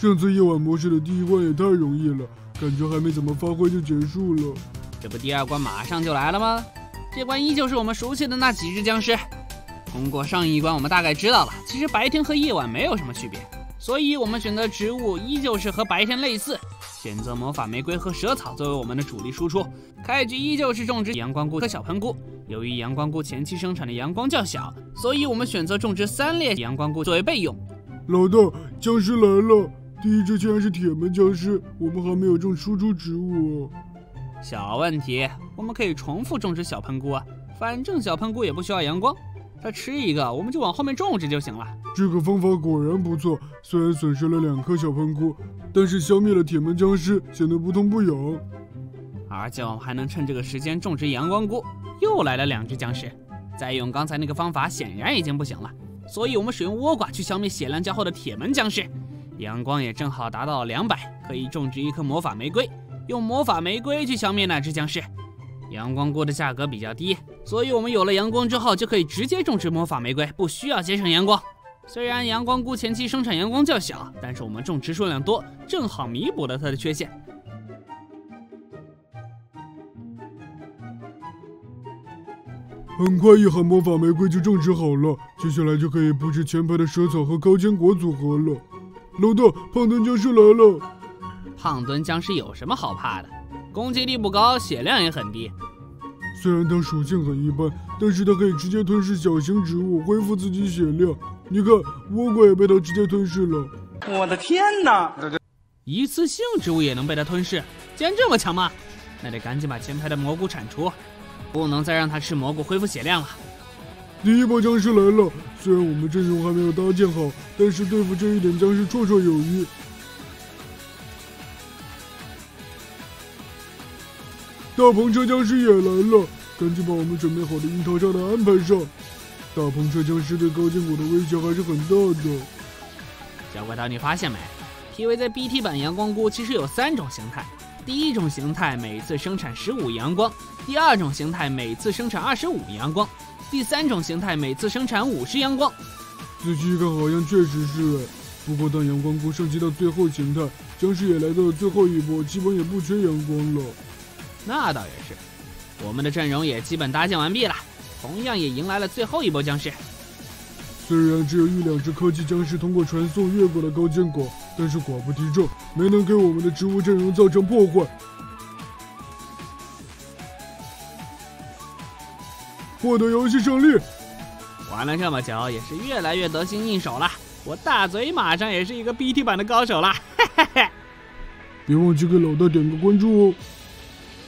上次夜晚模式的第一关也太容易了，感觉还没怎么发挥就结束了。这不第二关马上就来了吗？这关依旧是我们熟悉的那几只僵尸。通过上一关，我们大概知道了，其实白天和夜晚没有什么区别，所以我们选择植物依旧是和白天类似，选择魔法玫瑰和蛇草作为我们的主力输出。开局依旧是种植阳光菇和小喷菇，由于阳光菇前期生产的阳光较小，所以我们选择种植三列阳光菇作为备用。老大，僵尸来了！第一只竟然是铁门僵尸，我们还没有种输出植物哦。小问题，我们可以重复种植小喷菇啊，反正小喷菇也不需要阳光。它吃一个，我们就往后面种植就行了。这个方法果然不错，虽然损失了两颗小喷菇，但是消灭了铁门僵尸，显得不痛不痒。而且我们还能趁这个时间种植阳光菇。又来了两只僵尸，再用刚才那个方法显然已经不行了，所以我们使用倭瓜去消灭血量较厚的铁门僵尸。阳光也正好达到两百，可以种植一颗魔法玫瑰，用魔法玫瑰去消灭那只僵尸。阳光菇的价格比较低，所以我们有了阳光之后，就可以直接种植魔法玫瑰，不需要节省阳光。虽然阳光菇前期生产阳光较小，但是我们种植数量多，正好弥补了它的缺陷。很快，一行魔法玫瑰就种植好了，接下来就可以布置前排的蛇草和高坚果组合了。老大，胖墩僵尸来了！胖墩僵尸有什么好怕的？攻击力不高，血量也很低。虽然它属性很一般，但是它可以直接吞噬小型植物，恢复自己血量。你看，倭瓜也被它直接吞噬了。我的天哪！一次性植物也能被它吞噬，竟然这么强吗？那得赶紧把前排的蘑菇铲除，不能再让它吃蘑菇恢复血量了。第一波僵尸来了，虽然我们阵容还没有搭建好，但是对付这一点僵尸绰绰有余。大篷车僵尸也来了，赶紧把我们准备好的樱桃炸弹安排上。大篷车僵尸对高坚果的威胁还是很大的。小怪盗，你发现没？PV 在 BT 版阳光菇其实有三种形态。第一种形态每次生产十五阳光，第二种形态每次生产二十五阳光，第三种形态每次生产五十阳光。仔细一看，好像确实是。不过当阳光菇升级到最后形态，僵尸也来到了最后一波，基本也不缺阳光了。那倒也是，我们的阵容也基本搭建完毕了，同样也迎来了最后一波僵尸。虽然只有一两只科技僵尸通过传送越过了高坚果，但是寡不敌众，没能给我们的植物阵容造成破坏。获得游戏胜利，玩了这么久，也是越来越得心应手了。我大嘴马上也是一个 BT 版的高手了，嘿嘿嘿！别忘记给老大点个关注哦。